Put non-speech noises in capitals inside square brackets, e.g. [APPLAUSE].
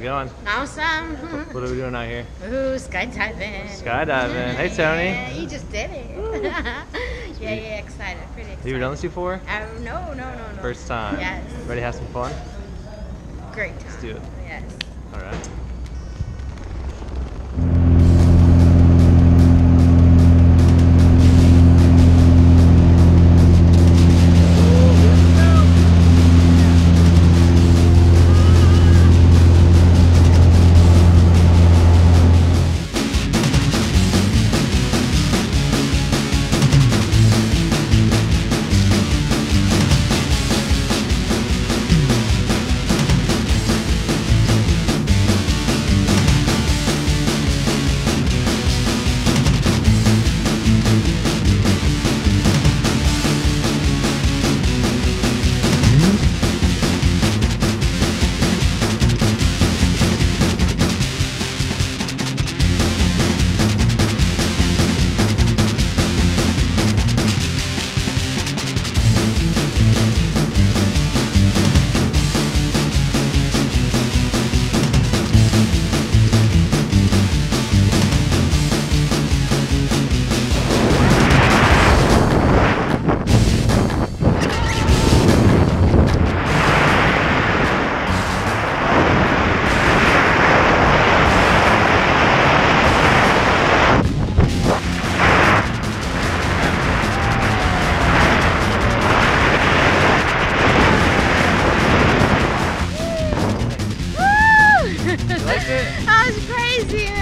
How's it going? Awesome. What are we doing out here? Ooh, skydiving. Skydiving. Hey, Tony. Yeah, you just did it. [LAUGHS] yeah, yeah, excited. Pretty excited. Have you done this before? Uh, no, no, no, no. First time. Yes. Ready to have some fun? Great time. Let's do it. Yes. All right. Yeah.